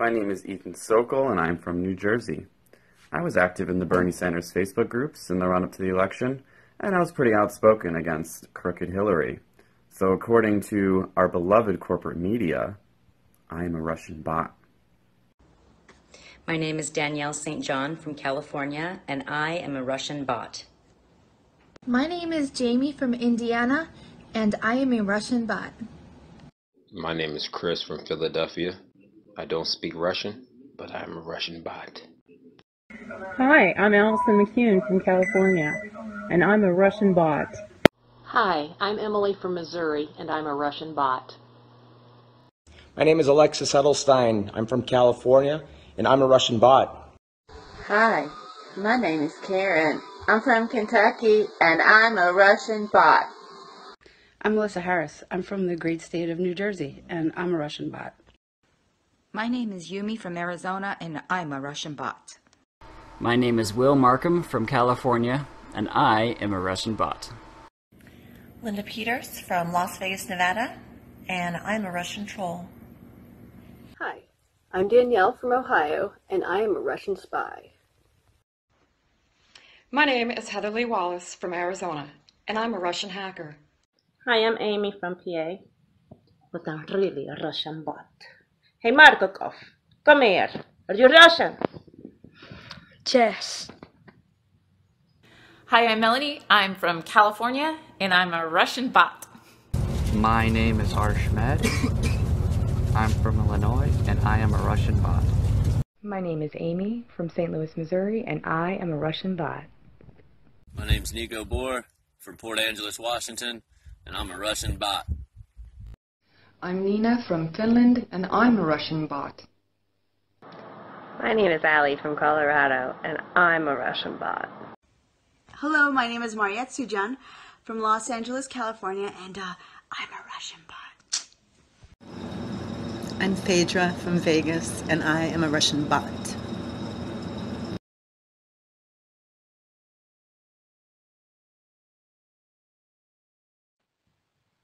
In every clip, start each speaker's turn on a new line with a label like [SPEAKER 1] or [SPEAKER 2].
[SPEAKER 1] My name is Ethan Sokol, and I'm from New Jersey. I was active in the Bernie Sanders Facebook groups in the run up to the election, and I was pretty outspoken against crooked Hillary. So, according to our beloved corporate media, I am a Russian bot.
[SPEAKER 2] My name is Danielle St. John from California, and I am a Russian bot.
[SPEAKER 3] My name is Jamie from Indiana, and I am a Russian bot.
[SPEAKER 4] My name is Chris from Philadelphia. I don't speak Russian, but I am a Russian bot.
[SPEAKER 5] Hi, I'm Allison McCune from California, and I'm a Russian bot.
[SPEAKER 6] Hi, I'm Emily from Missouri, and I'm a Russian bot.
[SPEAKER 7] My name is Alexis Edelstein. I'm from California, and I'm a Russian bot.
[SPEAKER 8] Hi, my name is Karen. I'm from Kentucky, and I'm a Russian bot.
[SPEAKER 9] I'm Melissa Harris. I'm from the great state of New Jersey, and I'm a Russian bot.
[SPEAKER 10] My name is Yumi from Arizona, and I'm a Russian bot.
[SPEAKER 11] My name is Will Markham from California, and I am a Russian bot.
[SPEAKER 12] Linda Peters from Las Vegas, Nevada, and I'm a Russian troll.
[SPEAKER 13] Hi, I'm Danielle from Ohio, and I am a Russian spy.
[SPEAKER 14] My name is Heather Lee Wallace from Arizona, and I'm a Russian hacker.
[SPEAKER 15] Hi, I'm Amy from PA, but I'm really a Russian bot. Hey, Markov, come here. Are you Russian?
[SPEAKER 16] Yes.
[SPEAKER 17] Hi, I'm Melanie. I'm from California, and I'm a Russian bot.
[SPEAKER 18] My name is Harsh Med. I'm from Illinois, and I am a Russian bot.
[SPEAKER 19] My name is Amy from St. Louis, Missouri, and I am a Russian bot.
[SPEAKER 20] My name's Nico Bohr from Port Angeles, Washington, and I'm a Russian bot.
[SPEAKER 21] I'm Nina from Finland, and I'm a Russian bot.
[SPEAKER 22] My name is Ali from Colorado, and I'm a Russian bot.
[SPEAKER 23] Hello, my name is Mariette Sujan from Los Angeles, California, and uh, I'm a Russian bot.
[SPEAKER 24] I'm Phaedra from Vegas, and I am a Russian bot.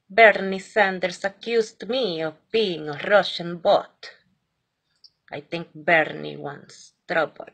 [SPEAKER 6] Bernie Sanders accused me of being a Russian bot. I think Bernie wants trouble.